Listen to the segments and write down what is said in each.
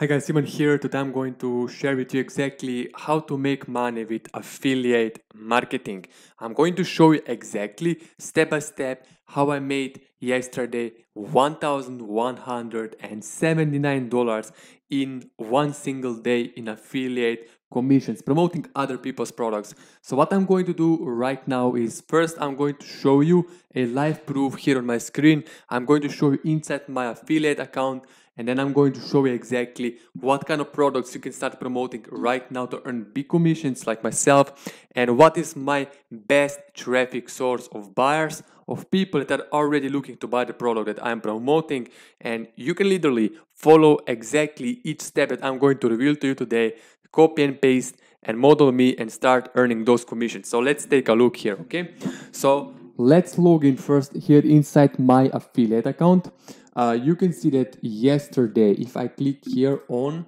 Hi guys, Simeon here. Today I'm going to share with you exactly how to make money with affiliate marketing. I'm going to show you exactly step by step how I made yesterday $1,179 in one single day in affiliate commissions promoting other people's products. So what I'm going to do right now is first I'm going to show you a live proof here on my screen. I'm going to show you inside my affiliate account and then I'm going to show you exactly what kind of products you can start promoting right now to earn big commissions like myself. And what is my best traffic source of buyers of people that are already looking to buy the product that I'm promoting. And you can literally follow exactly each step that I'm going to reveal to you today. Copy and paste and model me and start earning those commissions. So let's take a look here okay? So let's log in first here inside my affiliate account uh, you can see that yesterday, if I click here on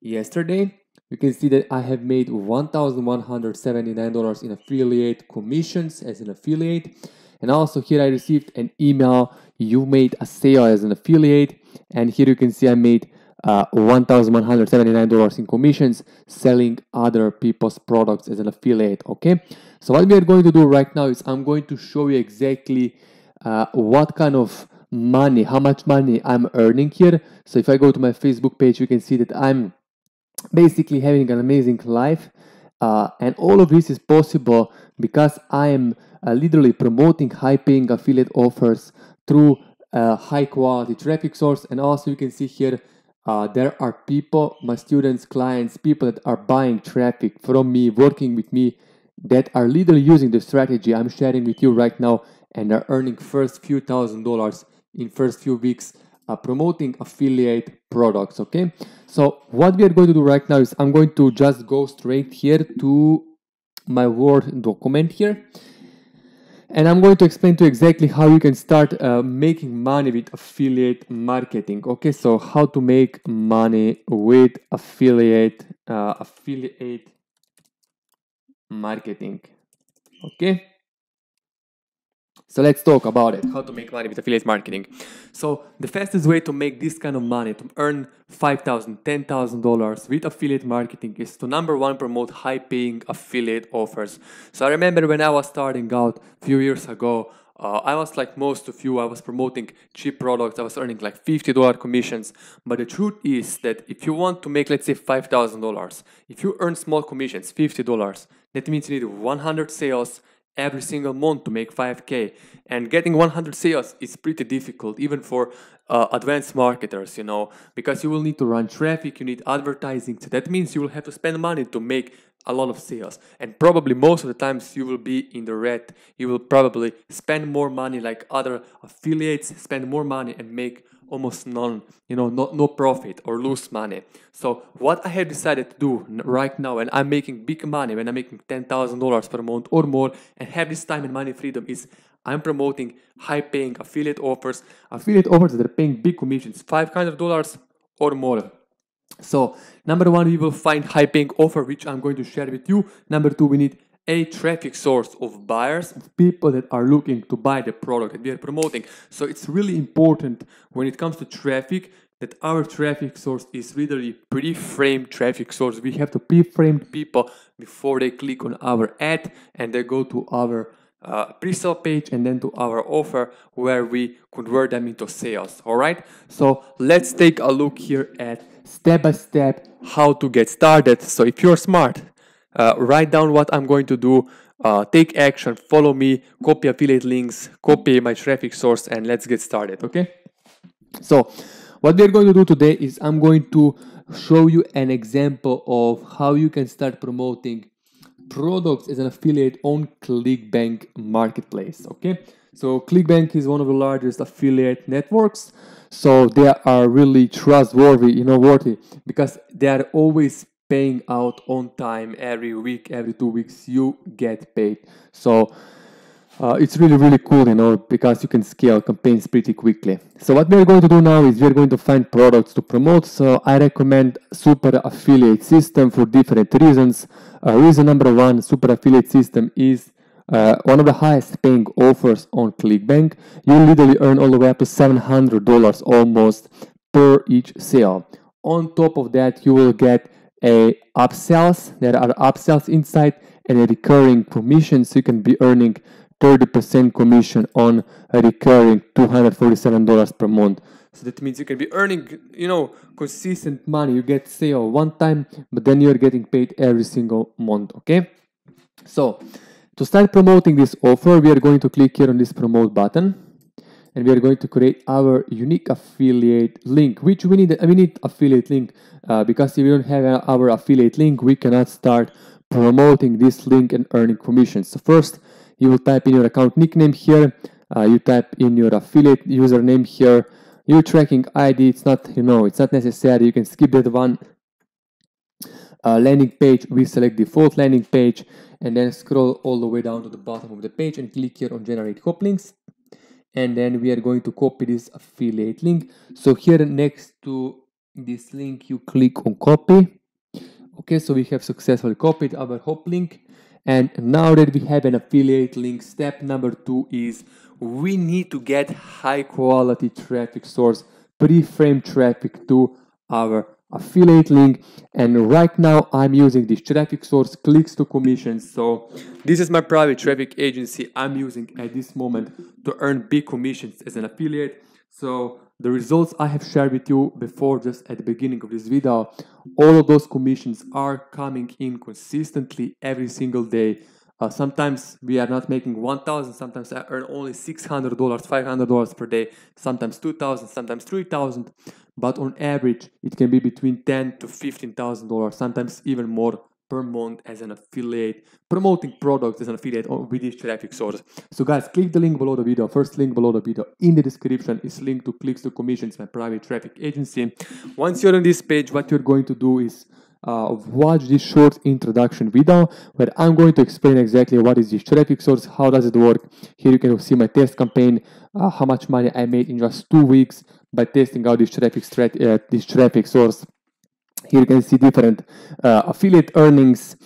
yesterday, you can see that I have made $1,179 in affiliate commissions as an affiliate. And also here I received an email, you made a sale as an affiliate. And here you can see I made uh, $1,179 in commissions selling other people's products as an affiliate, okay? So what we are going to do right now is I'm going to show you exactly uh, what kind of money, how much money I'm earning here. So if I go to my Facebook page, you can see that I'm basically having an amazing life. Uh, and all of this is possible because I am uh, literally promoting high paying affiliate offers through a high quality traffic source. And also, you can see here uh, there are people, my students, clients, people that are buying traffic from me, working with me, that are literally using the strategy I'm sharing with you right now and are earning first few thousand dollars in first few weeks uh, promoting affiliate products okay so what we are going to do right now is i'm going to just go straight here to my word document here and I'm going to explain to you exactly how you can start uh, making money with affiliate marketing. Okay, so how to make money with affiliate uh, affiliate marketing. Okay. So let's talk about it, how to make money with affiliate marketing. So the fastest way to make this kind of money, to earn $5,000, $10,000 with affiliate marketing is to number one, promote high paying affiliate offers. So I remember when I was starting out a few years ago, uh, I was like most of you, I was promoting cheap products, I was earning like $50 commissions. But the truth is that if you want to make, let's say, $5,000, if you earn small commissions, $50, that means you need 100 sales every single month to make 5k and getting 100 sales is pretty difficult even for uh, advanced marketers you know because you will need to run traffic you need advertising. So that means you will have to spend money to make a lot of sales. And probably most of the times you will be in the red. You will probably spend more money like other affiliates spend more money and make almost none, you know, no, no profit or lose money. So what I have decided to do right now, and I'm making big money when I'm making $10,000 per month or more and have this time and money freedom is I'm promoting high paying affiliate offers, affiliate offers that are paying big commissions, $500 or more. So number one, we will find high paying offer, which I'm going to share with you. Number two, we need a traffic source of buyers, of people that are looking to buy the product that we are promoting. So it's really important when it comes to traffic that our traffic source is really pre-framed traffic source. We have to pre-frame people before they click on our ad and they go to our uh, pre-sale page and then to our offer where we convert them into sales. All right. So let's take a look here at step by step how to get started. So if you're smart, uh, write down what I'm going to do, uh, take action, follow me, copy affiliate links, copy my traffic source, and let's get started, okay? So, what we're going to do today is I'm going to show you an example of how you can start promoting products as an affiliate on ClickBank marketplace, okay? So, ClickBank is one of the largest affiliate networks. So they are really trustworthy, you know, worthy because they are always paying out on time every week, every two weeks, you get paid. So uh, it's really, really cool, you know, because you can scale campaigns pretty quickly. So what we're going to do now is we're going to find products to promote. So I recommend Super Affiliate System for different reasons. Uh, reason number one, Super Affiliate System is uh, one of the highest paying offers on ClickBank. You literally earn all the way up to $700 almost per each sale on top of that, you will get a upsells. There are upsells inside and a recurring commission. So you can be earning 30% commission on a recurring $247 per month. So that means you can be earning, you know, consistent money. You get sale one time, but then you're getting paid every single month. Okay. So to start promoting this offer, we are going to click here on this promote button and we are going to create our unique affiliate link, which we need, we need affiliate link uh, because if we don't have our affiliate link, we cannot start promoting this link and earning commissions. So first, you will type in your account nickname here, uh, you type in your affiliate username here, your tracking ID, it's not, you know, it's not necessary, you can skip that one. Uh, landing page, we select default landing page and then scroll all the way down to the bottom of the page and click here on generate hop links and then we are going to copy this affiliate link. So here next to this link you click on copy. Okay so we have successfully copied our hop link. And now that we have an affiliate link step number two is we need to get high quality traffic source pre-frame traffic to our affiliate link. And right now I'm using this traffic source clicks to commissions so this is my private traffic agency I'm using at this moment to earn big commissions as an affiliate. So the results I have shared with you before just at the beginning of this video all of those commissions are coming in consistently every single day. Uh, sometimes we are not making 1000 sometimes i earn only $600 $500 per day sometimes 2000 sometimes 3000 but on average it can be between 10 to $15000 sometimes even more per month as an affiliate promoting products as an affiliate with this traffic source so guys click the link below the video. First link below the video. In the description is linked to clicks to commissions my private traffic agency. Once you're on this page what you're going to do is uh, watch this short introduction video where I'm going to explain exactly what is this traffic source, how does it work. Here you can see my test campaign, uh, how much money I made in just two weeks by testing out this traffic, uh, this traffic source. Here you can see different uh, affiliate earnings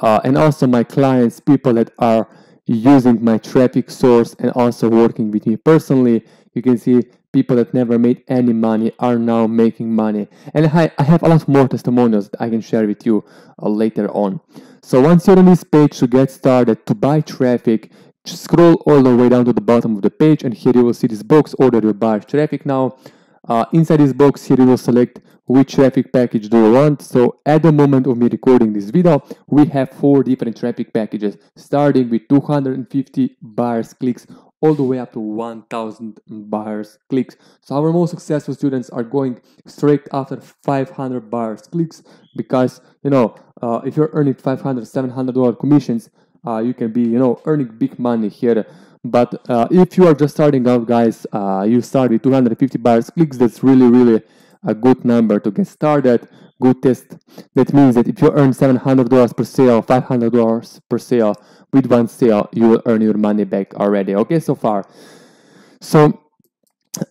uh, and also my clients, people that are using my traffic source and also working with me personally. You can see people that never made any money are now making money. And I, I have a lot more testimonials that I can share with you uh, later on. So once you're on this page to get started to buy traffic, just scroll all the way down to the bottom of the page and here you will see this box order your buy traffic now. Uh, inside this box here you will select which traffic package do you want. So at the moment of me recording this video, we have four different traffic packages starting with 250 buyers clicks all the way up to 1000 buyers clicks. So our most successful students are going straight after 500 buyers clicks because you know uh, if you're earning 500 700 dollar commissions uh, you can be you know earning big money here. But uh, if you are just starting out guys uh, you start with 250 buyers clicks that's really really a good number to get started. Good test. That means that if you earn 700 dollars per sale 500 dollars per sale with one sale you will earn your money back already. Okay so far. So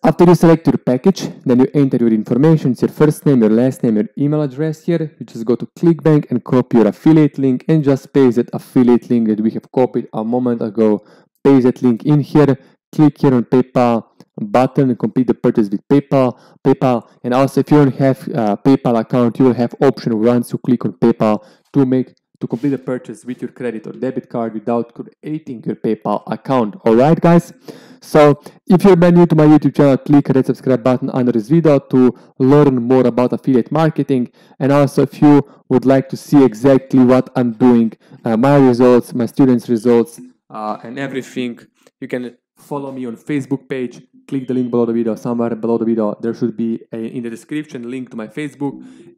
after you select your package then you enter your information. Your first name your last name your email address here. You just go to clickbank and copy your affiliate link and just paste that affiliate link that we have copied a moment ago. Paste that link in here. Click here on paypal button and complete the purchase with PayPal. PayPal, and also if you don't have a PayPal account, you will have option once you click on PayPal to make to complete the purchase with your credit or debit card without creating your PayPal account. Alright guys, so if you're new to my YouTube channel, click that subscribe button under this video to learn more about affiliate marketing and also if you would like to see exactly what I'm doing, uh, my results, my students' results uh, and everything, you can follow me on Facebook page, click the link below the video, somewhere below the video, there should be a, in the description link to my Facebook.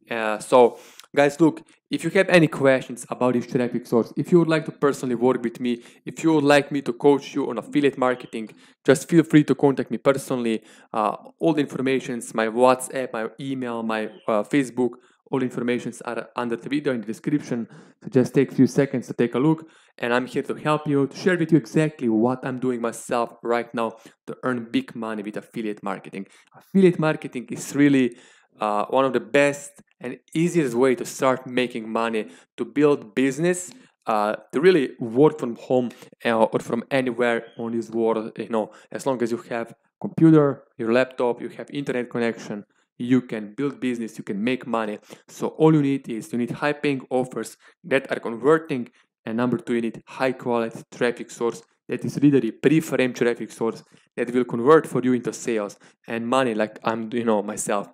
Uh, so Guys, look, if you have any questions about this traffic source, if you would like to personally work with me, if you would like me to coach you on affiliate marketing, just feel free to contact me personally. Uh, all the informations, my WhatsApp, my email, my uh, Facebook, all informations are under the video in the description. So just take a few seconds to take a look and I'm here to help you, to share with you exactly what I'm doing myself right now to earn big money with affiliate marketing. Affiliate marketing is really uh, one of the best and easiest way to start making money to build business uh, to really work from home uh, or from anywhere on this world you know as long as you have computer your laptop you have internet connection you can build business, you can make money. So all you need is you need high paying offers that are converting. And number two, you need high quality traffic source that is really pre-frame traffic source that will convert for you into sales and money like I'm, you know, myself.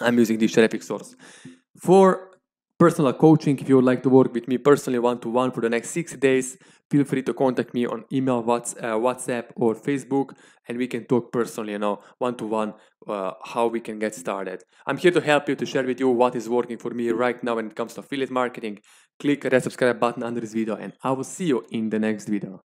I'm using this traffic source. For personal coaching, if you would like to work with me personally one to one for the next 60 days, feel free to contact me on email, uh, WhatsApp, or Facebook, and we can talk personally, you know, one to one, how we can get started. I'm here to help you to share with you what is working for me right now when it comes to affiliate marketing. Click that subscribe button under this video, and I will see you in the next video.